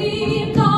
America.